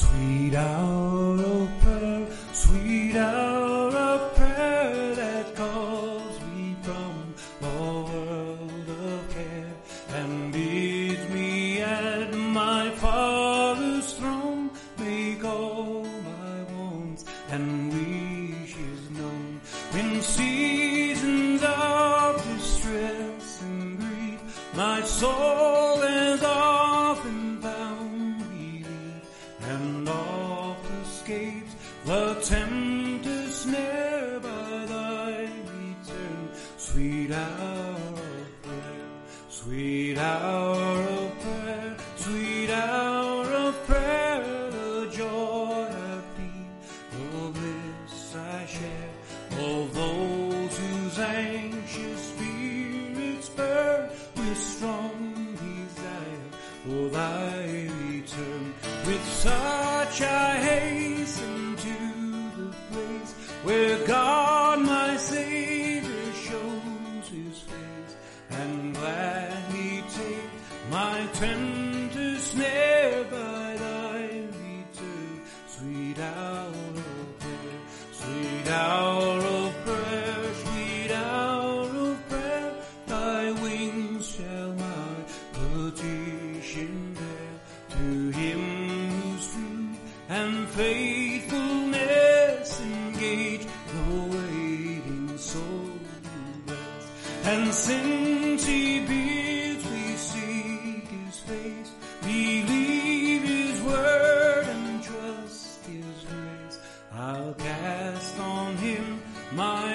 Sweet hour of prayer, sweet hour of prayer that calls me from a world of care and bids me at my Father's throne make all my wants and wishes known. When seasons of distress and grief, my soul is often oft escapes. The tempter's snare by thy return. Sweet hour of prayer, sweet hour of prayer, sweet hour of prayer, the joy I feel, the bliss I share, of those whose anxious spirits burn with strong desire for thy return. With such I hasten his face and gladly take my tender snare by thy return. Sweet hour of prayer, sweet hour of prayer, sweet hour of prayer, thy wings shall my petition bear to him whose truth and faithfulness And since he bids we seek his face, believe his word and trust his grace, I'll cast on him my